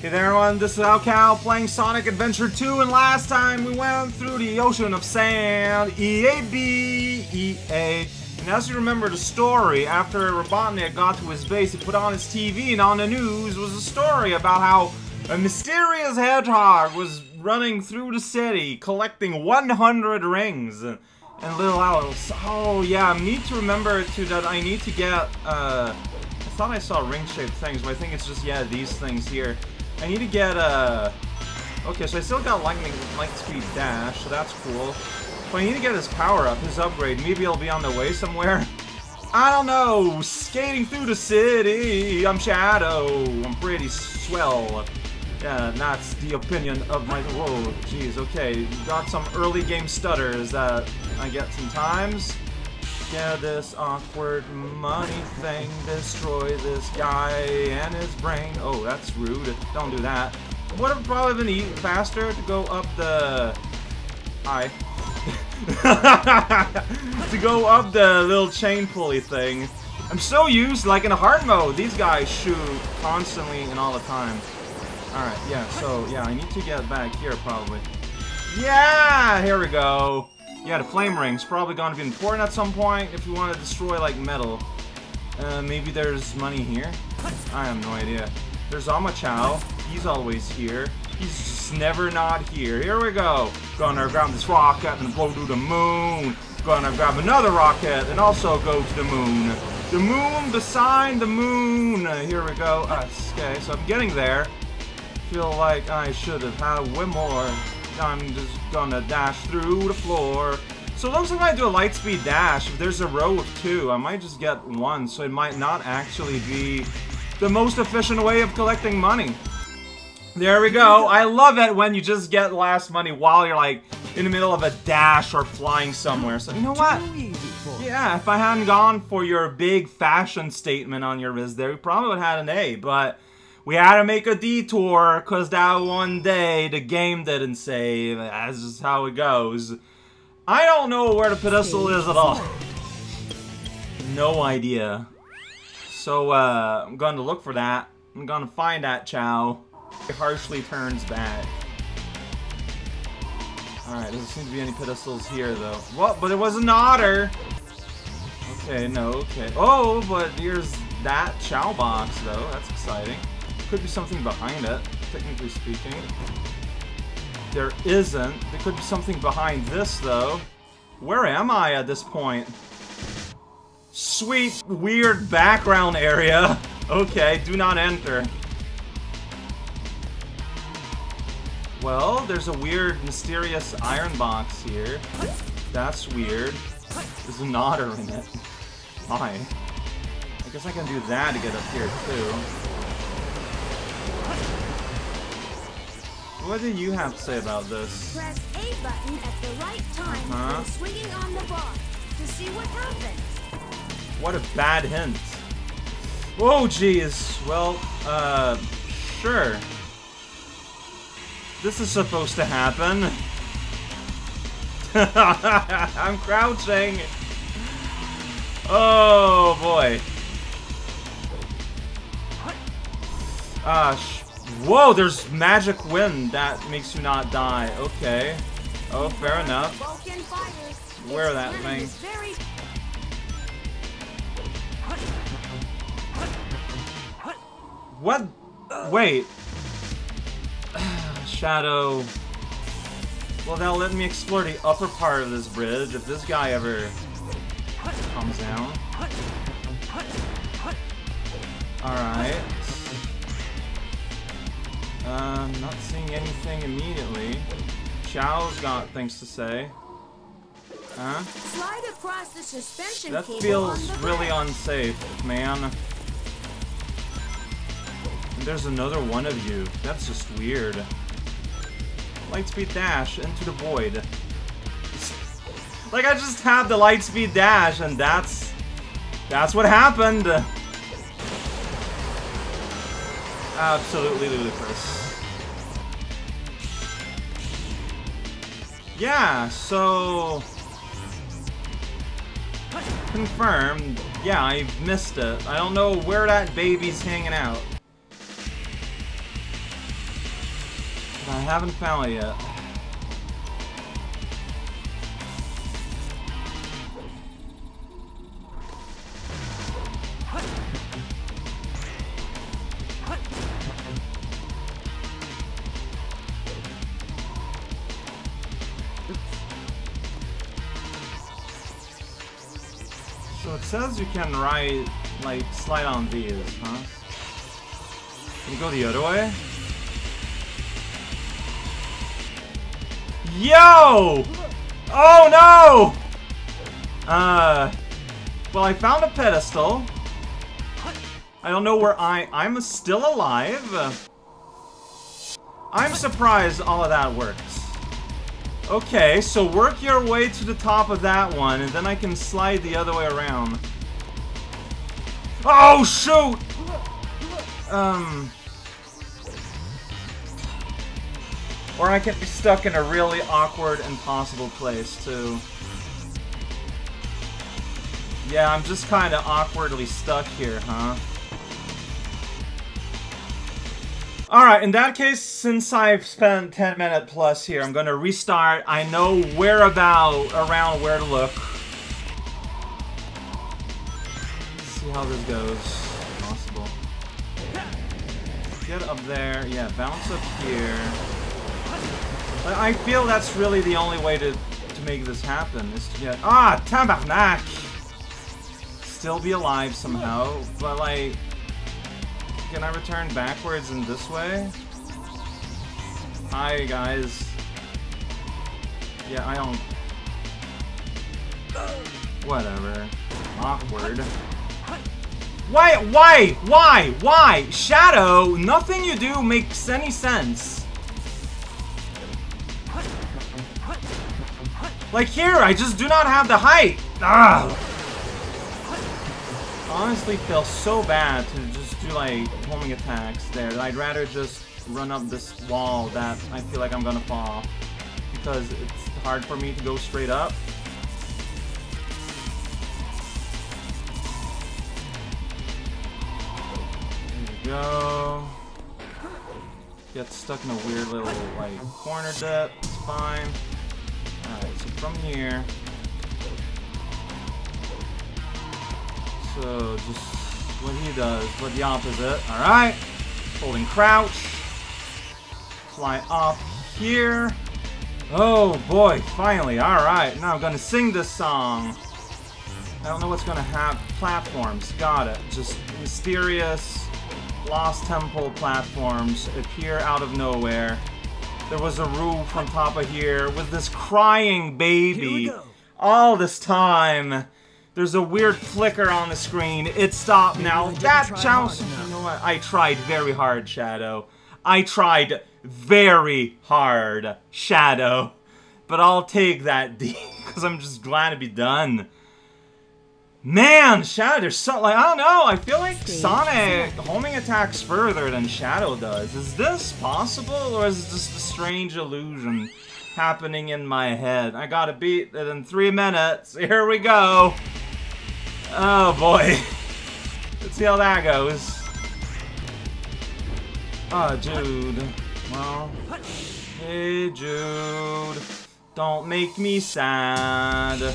Hey there everyone, this is raocow playing Sonic Adventure 2 and last time we went through the ocean of sand, E-A-B-E-A. And as you remember the story, after Robotnik got to his base, he put on his TV and on the news was a story about how a mysterious hedgehog was running through the city collecting 100 rings and, little owls. Oh yeah, I need to remember too that I need to get, uh, I thought I saw ring-shaped things, but I think it's just, yeah, these things here. I need to get, uh... Okay, so I still got lightning, light speed dash, so that's cool. But I need to get his power up, his upgrade. Maybe it'll be on the way somewhere. I don't know! Skating through the city! I'm Shadow! I'm pretty swell. Yeah, that's the opinion of my- whoa, jeez, okay. Got some early game stutters that I get sometimes. Get this awkward money thing, destroy this guy and his brain. Oh, that's rude. Don't do that. Would have probably been eat faster to go up the... Hi. to go up the little chain pulley thing. I'm so used, like in a hard mode, these guys shoot constantly and all the time. Alright, yeah, so, yeah, I need to get back here, probably. Yeah! Here we go. Yeah, the flame ring's probably gonna be important at some point if you want to destroy, like, metal. Uh, maybe there's money here? I have no idea. There's Omochao. He's always here. He's just never not here. Here we go. Gonna grab this rocket and blow to the moon. Gonna grab another rocket and also go to the moon. The moon beside the moon. Here we go. Uh, okay, so I'm getting there. Feel like I should have had way more. I'm just gonna dash through the floor. So it looks like I do a light speed dash. If there's a row of two, I might just get one, so it might not actually be the most efficient way of collecting money. There we go. I love it when you just get last money while you're like in the middle of a dash or flying somewhere. So you know what? Yeah, if I hadn't gone for your big fashion statement on your wrist there, we probably would have had an A, but we had to make a detour because that one day the game didn't save. That's just how it goes. I don't know where the pedestal is at all. No idea. So, uh, I'm going to look for that. I'm going to find that Chao. It harshly turns back. Alright, doesn't seem to be any pedestals here, though. What? But it was an otter! Okay, no, okay. Oh, but here's that Chao box, though. That's exciting. Could be something behind it, technically speaking. There isn't. There could be something behind this, though. Where am I at this point? Sweet, weird background area. Okay, do not enter. Well, there's a weird, mysterious iron box here. That's weird. There's an otter in it. My. I guess I can do that to get up here, too. What do you have to say about this? Press A button at the right time Uh-huh. when swinging on the bar to see what happens. What a bad hint. Oh, jeez. Well, uh, sure. This is supposed to happen. I'm crouching. Oh, boy. Ah, Whoa, there's magic wind that makes you not die. Okay. Oh, fair enough. Wear that thing. What? Wait. Shadow. Well, now let me explore the upper part of this bridge if this guy ever comes down. Alright. Uh, not seeing anything immediately. Chao's got things to say. Huh? slide across the suspension That feels on really bridge. unsafe, man. And there's another one of you. That's just weird. Lightspeed dash into the void. like I just had the lightspeed dash and that's that's what happened. Absolutely ludicrous. Yeah, so confirmed. Yeah, I've missed it. I don't know where that baby's hanging out. I haven't found it yet. Says you can ride, like, slide on these, huh? Can you go the other way? Yo! Oh no! Uh, well I found a pedestal. I don't know where I- I'm still alive. I'm surprised all of that works. Okay, so work your way to the top of that one, and then I can slide the other way around. Oh, shoot! Um... Or I can be stuck in a really awkward, impossible place, too. Yeah, I'm just kind of awkwardly stuck here, huh? Alright, in that case, since I've spent 10 minutes plus here, I'm gonna restart. I know where about, around where to look. Let's see how this goes. Possible. Get up there. Yeah, bounce up here. I feel that's really the only way to, to make this happen, is to get... Ah! Tabarnak! Still be alive somehow, but like... Can I return backwards in this way? Hi, guys. Yeah, I don't... Whatever. Awkward. Why? Why? Why? Why? Shadow, nothing you do makes any sense. Like here, I just do not have the height. Ah. Honestly, feel so bad to just do like homing attacks there. I'd rather just run up this wall that I feel like I'm gonna fall because it's hard for me to go straight up. There we go. Get stuck in a weird little like corner dip. It's fine. Alright, so from here. So just what he does, but the opposite. Alright. Holding crouch. Fly off here. Oh boy, finally. Alright, now I'm gonna sing this song. I don't know what's gonna happen. Platforms, got it. Just mysterious Lost Temple platforms appear out of nowhere. There was a roof on top of here with this crying baby. All this time. There's a weird flicker on the screen. It stopped now. That chance. You know what? I tried very hard, Shadow. I tried very hard, Shadow. But I'll take that D because I'm just glad to be done. Man, Shadow, there's so like I don't know. I feel like Sonic homing attacks further than Shadow does. Is this possible, or is it just a strange illusion happening in my head? I gotta beat it in three minutes. Here we go. Oh boy. Let's see how that goes. Oh, Jude. Well, hey Jude, don't make me sad.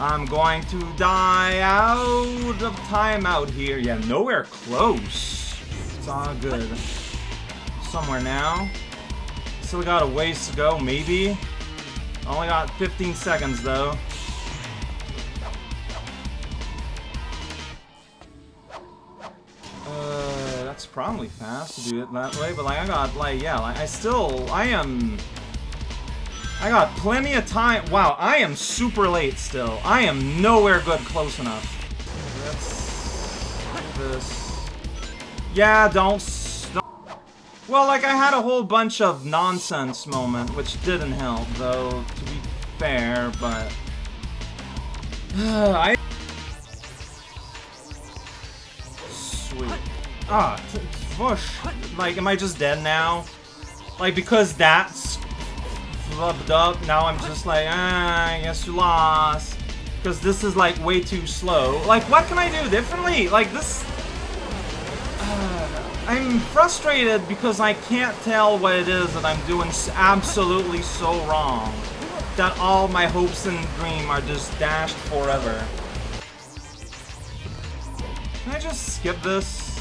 I'm going to die out of time out here. Yeah, nowhere close. It's all good. Somewhere now. Still got a ways to go, maybe. Only got 15 seconds, though. Probably fast to do it that way, but like, I got, like, yeah, like, I still, I am... I got plenty of time. Wow, I am super late still. I am nowhere good close enough. This. Yeah, don't stop. Well, like, I had a whole bunch of nonsense moment, which didn't help, though, to be fair, but... I... Ah, push. Like, am I just dead now? Like, because that's flubbed up, now I'm just like, ah, I guess you lost. Because this is, like, way too slow. Like, what can I do differently? Like, this... Uh, I'm frustrated because I can't tell what it is that I'm doing absolutely so wrong. That all my hopes and dream are just dashed forever. Can I just skip this?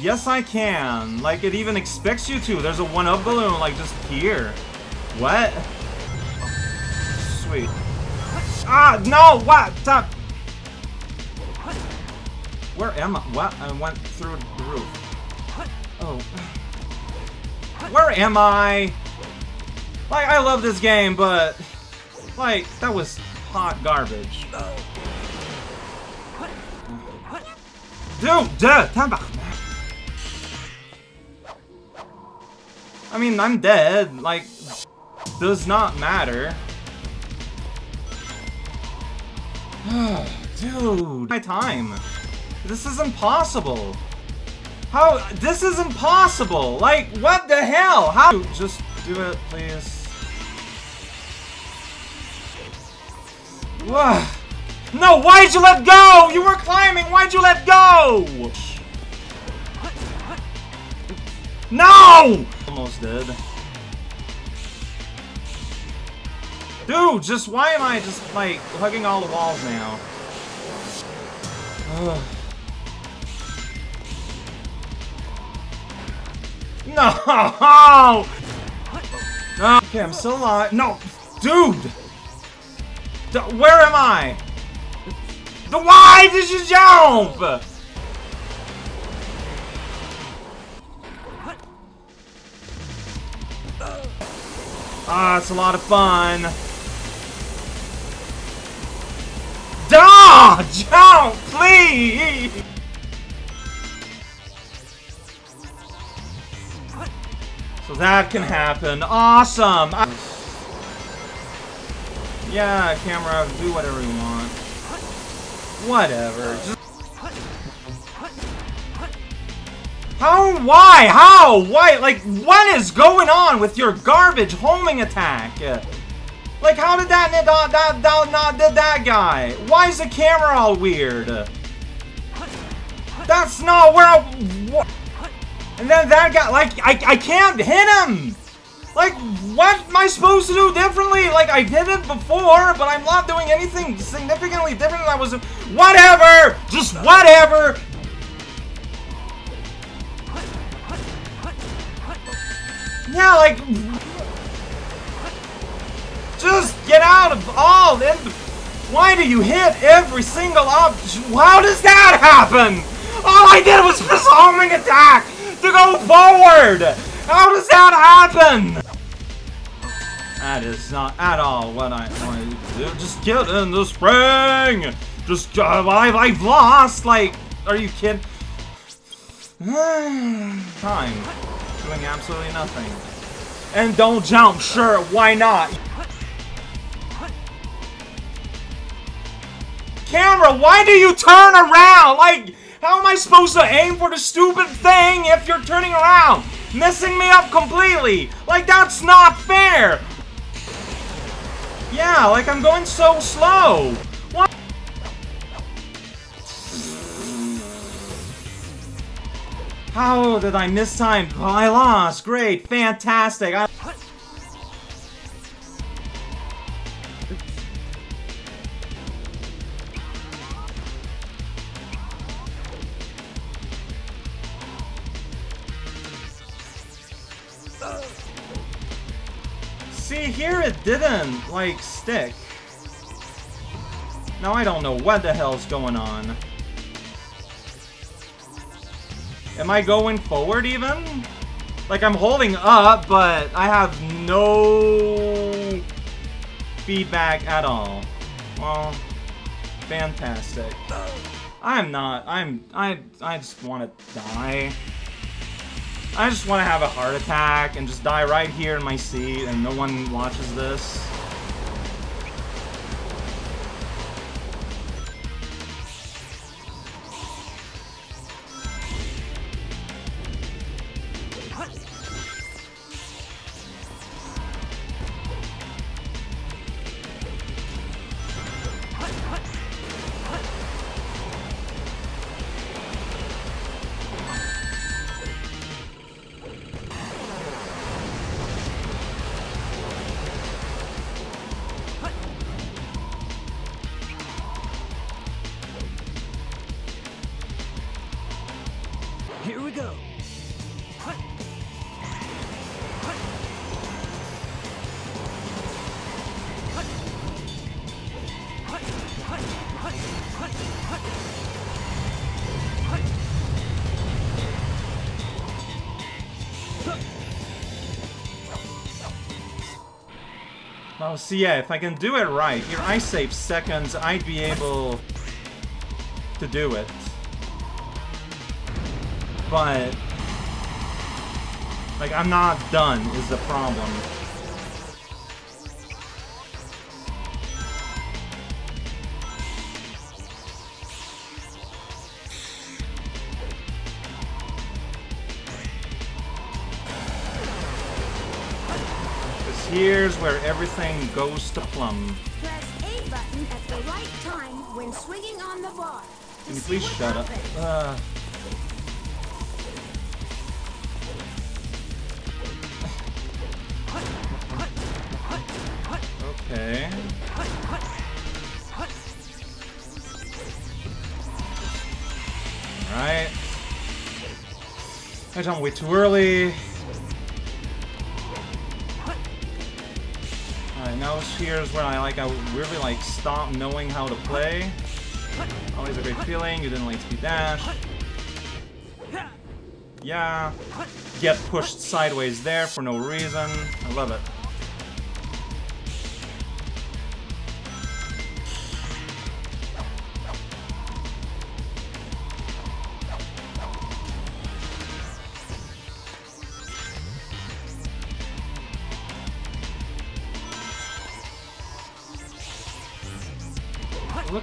Yes, I can. Like, it even expects you to. There's a one-up balloon, like, just here. What? Sweet. Ah, no! What? Stop! Where am I? What? I went through the roof. Oh. Where am I? Like, I love this game, but... Like, that was hot garbage. Dude, dude, I mean, I'm dead. Like, does not matter. Dude, my time. This is impossible. How? This is impossible. Like, what the hell? How? Just do it, please. Wah. No, why'd you let go? You were climbing. Why'd you let go? No! Almost. Dude, just why am I just like hugging all the walls now? Ugh. No! No! Okay, I'm still alive. No! Dude! D where am I? The why did you jump? Ah, it's a lot of fun. Duh! Jump, please! So that can happen. Awesome! I yeah, camera, do whatever you want. Whatever. Just How? Why? How? Why? Like, what is going on with your garbage homing attack? Like, how did that that that that not did that guy? Why is the camera all weird? That's not where I. What? And then that guy, like, I I can't hit him. Like, what am I supposed to do differently? Like, I did it before, but I'm not doing anything significantly different than I was. Whatever! Just whatever! Yeah, like... Just get out of all this. Why do you hit every single up? How does that happen? All I did was press attack to go forward! How does that happen? That is not at all what I want to do. Just get in the spring! Just, uh, I, I've lost, like, are you kidding? Time. Doing absolutely nothing. And don't jump, sure, why not? Camera, why do you turn around? Like, how am I supposed to aim for the stupid thing if you're turning around? Messing me up completely. Like, that's not fair. Yeah, like I'm going so slow. How did I miss time? Oh, I lost. Great. Fantastic. I See, here it didn't, like, stick. Now I don't know what the hell's going on. Am I going forward even? Like, I'm holding up, but I have no feedback at all. Well, fantastic. I'm not. I'm. I. I just want to die. I just want to have a heart attack and just die right here in my seat and no one watches this. Well, see, yeah, if I can do it right, here I save seconds, I'd be able to do it. But, like, I'm not done is the problem. Here's where everything goes to plum. Press A button at the right time when swinging on the bar. Can you please shut up? Uh, okay. Alright. I jumped way too early. Now here's where I like I really like stop knowing how to play. Always a great feeling, you didn't like speed dash. Yeah. Get pushed sideways there for no reason. I love it.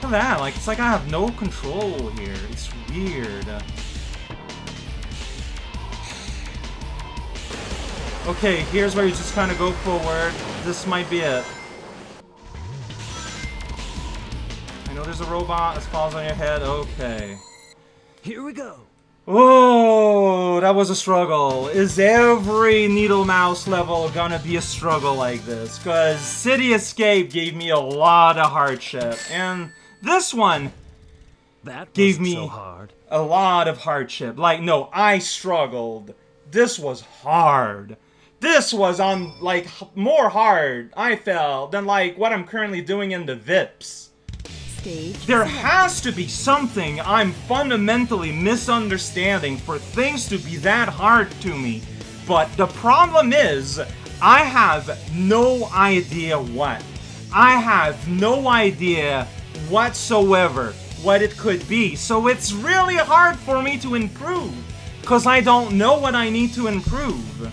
At that, like, it's like I have no control here. It's weird. Okay, here's where you just kind of go forward. This might be it. I know there's a robot that falls on your head. Okay. Here we go. Oh, that was a struggle. Is every Needle Mouse level gonna be a struggle like this? Because City Escape gave me a lot of hardship. And this one That Gave me- so hard. a lot of hardship. Like, no, I struggled. This was hard. This was on, like, more hard, I felt, than, like, what I'm currently doing in the VIPs. Stage There select. has to be something I'm fundamentally misunderstanding for things to be that hard to me. But the problem is, I have no idea what. I have no idea whatsoever what it could be. So it's really hard for me to improve. Because I don't know what I need to improve.